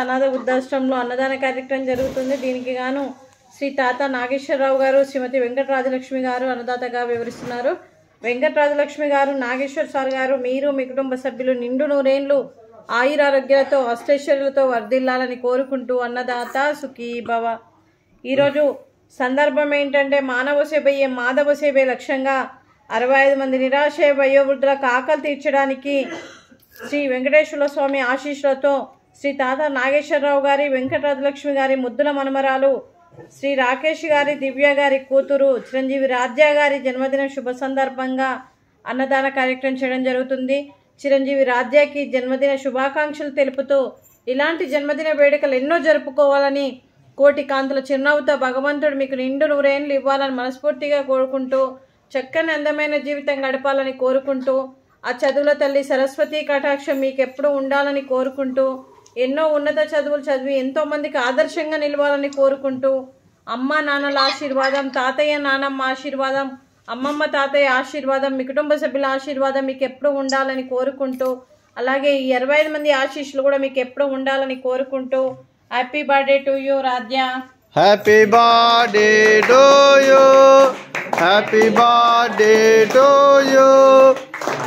అనాథ వృద్ధాశ్రమంలో అన్నదాన కార్యక్రమం జరుగుతుంది. దీనికి గాను శ్రీ తాత నాగేశ్వరరావు గారు శ్రీమతి వెంకటరాజలక్ష్మి గారు అన్నదాతగా వివరిస్తున్నారు. వెంకటరాజలక్ష్మి గారు నాగేశ్వర్ సార్ గారు మీరు మీ కుటుంబ సభ్యులు నిండు నూరేండ్లు ఆయురారోగ్యాలతో అష్టైశ్వర్యులతో వర్ధిల్లాలని కోరుకుంటూ అన్నదాత సుఖీ భవ ఈరోజు సందర్భం ఏంటంటే మానవ సేవయే మాధవ సేవే లక్ష్యంగా అరవై ఐదు మంది నిరాశయ వయోవృద్ధుల ఆకలి తీర్చడానికి శ్రీ వెంకటేశ్వర స్వామి ఆశీస్సులతో శ్రీ తాత నాగేశ్వరరావు గారి వెంకటరాజలక్ష్మి గారి ముద్దుల మనమరాలు శ్రీ రాకేష్ గారి దివ్య గారి కూతురు చిరంజీవి రాజ్య గారి జన్మదిన శుభ సందర్భంగా అన్నదాన కార్యక్రమం చేయడం జరుగుతుంది. చిరంజీవి రాజ్యకి జన్మదిన శుభాకాంక్షలు తెలుపుతూ ఇలాంటి జన్మదిన వేడుకలు ఎన్నో జరుపుకోవాలని కోటి కాంతుల చిరునవ్వుతో భగవంతుడు మీకు నిండు నూరేళ్ళు ఇవ్వాలని మనస్ఫూర్తిగా కోరుకుంటూ చక్కని అందమైన జీవితం గడపాలని కోరుకుంటూ ఆ చదువుల తల్లి సరస్వతి కటాక్షం మీకు ఎప్పుడూ ఉండాలని కోరుకుంటూ ఎన్నో ఉన్నత చదువులు చదివి ఎంతో మందికి ఆదర్శంగా నిలవాలని కోరుకుంటూ అమ్మ నాన్నల ఆశీర్వాదం తాతయ్య నానమ్మ ఆశీర్వాదం అమ్మమ్మ తాతయ్య ఆశీర్వాదం మీ కుటుంబ సభ్యుల ఆశీర్వాదం మీకు ఎప్పుడూ ఉండాలని కోరుకుంటూ అలాగే ఈ ఇరవై ఐదు మంది ఆశీస్సులు కూడా మీకు ఎప్పుడూ ఉండాలని కోరుకుంటూ happy birthday to you Radhya. Happy birthday to you happy birthday to you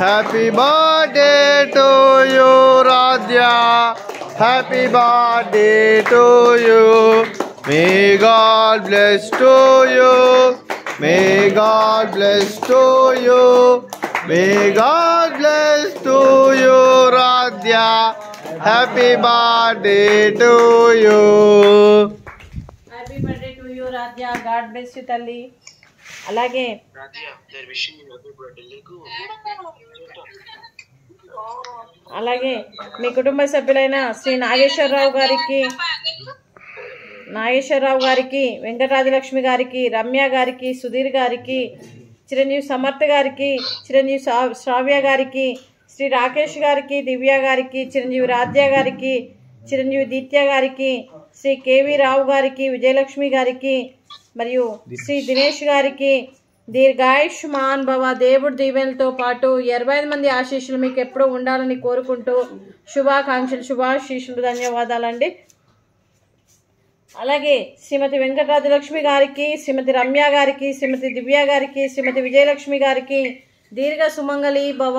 happy birthday to you happy birthday to you may God bless to you may God bless to you may God bless to you Radhya happy birthday to you happy birthday to you Radhya God bless you తల్లి అలాగే అలాగే మీ కుటుంబ సభ్యులైన శ్రీ నాగేశ్వరరావు గారికి నాగేశ్వరరావు గారికి వెంకటరాజలక్ష్మి గారికి రమ్య గారికి సుధీర్ గారికి చిరంజీవి సమర్థ గారికి చిరంజీవి శ్రావ్య గారికి శ్రీ రాకేష్ గారికి దివ్య గారికి చిరంజీవి రాధ్య గారికి చిరంజీవి దీత్య గారికి శ్రీ కేవీ రావు గారికి విజయలక్ష్మి గారికి మరియు శ్రీ దినేష్ గారికి దీర్ఘాయుష్మాన్ భవ దేవుడి దీవెనలతో పాటు ఇరవై ఐదు మంది ఆశీస్సులు మీకు ఎప్పుడూ ఉండాలని కోరుకుంటూ శుభాకాంక్షలు శుభాశీస్సులు ధన్యవాదాలండి. అలాగే శ్రీమతి వెంకటరాజలక్ష్మి గారికి శ్రీమతి రమ్య గారికి శ్రీమతి దివ్య గారికి శ్రీమతి విజయలక్ష్మి గారికి దీర్ఘ సుమంగళి భవ.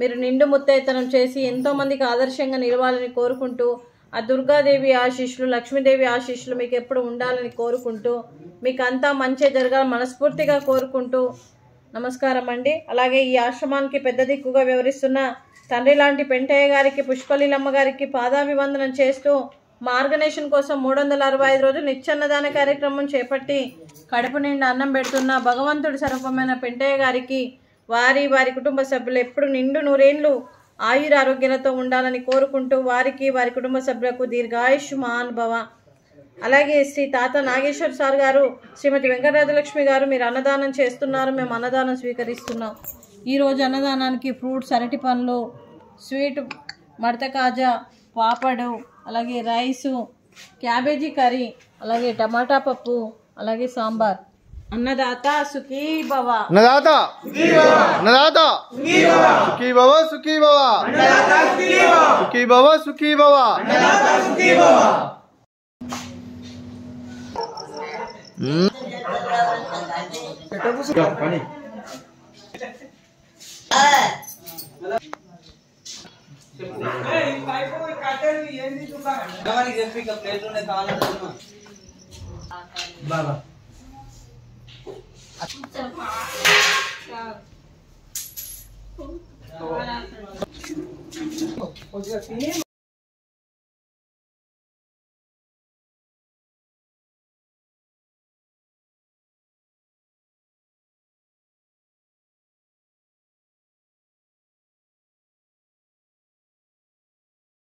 మీరు నిండు ముత్తైతనం చేసి ఎంతోమందికి ఆదర్శంగా నిలవాలని కోరుకుంటూ ఆ దుర్గాదేవి ఆశీస్సులు లక్ష్మీదేవి ఆశీస్సులు మీకు ఎప్పుడు ఉండాలని కోరుకుంటూ మీకు అంతా మంచి జరగాలని మనస్ఫూర్తిగా కోరుకుంటూ నమస్కారం అండి. అలాగే ఈ ఆశ్రమానికి పెద్ద దిక్కుగా వివరిస్తున్న తండ్రి లాంటి పెంటయ్య గారికి పుష్పలీలమ్మ గారికి పాదాభివందనం చేస్తూ మా ఆర్గనైజేషన్ కోసం మూడు వందల అరవై ఐదు రోజులు నిత్యన్నదాన కార్యక్రమం చేపట్టి కడుపు నిండా అన్నం పెడుతున్న భగవంతుడి స్వరూపమైన పెంటయ్య గారికి వారి వారి కుటుంబ సభ్యులు ఎప్పుడు నిండు నూరేండ్లు ఆయుర ఆరోగ్యాలతో ఉండాలని కోరుకుంటూ వారికి వారి కుటుంబ సభ్యులకు దీర్ఘాయుష్మాన్ భవ. అలాగే శ్రీ తాత నాగేశ్వర్ సార్ గారు శ్రీమతి వెంకటరాజలక్ష్మి గారు మీరు అన్నదానం చేస్తున్నారు మేము అన్నదానం స్వీకరిస్తున్నాం. ఈరోజు అన్నదానానికి ఫ్రూట్స్ అరటి పండ్లు స్వీట్ మడత కాజా పాపడు అలాగే రైసు క్యాబేజీ కర్రీ అలాగే టమాటా పప్పు అలాగే సాంబార్. अन्नदाता सुखी बाबा अन्नदाता। अन्नदाता। सुखी बाबा सुखी बाबा सुखी बाबा सुखी बाबा। బాబా 아 진짜. 어디가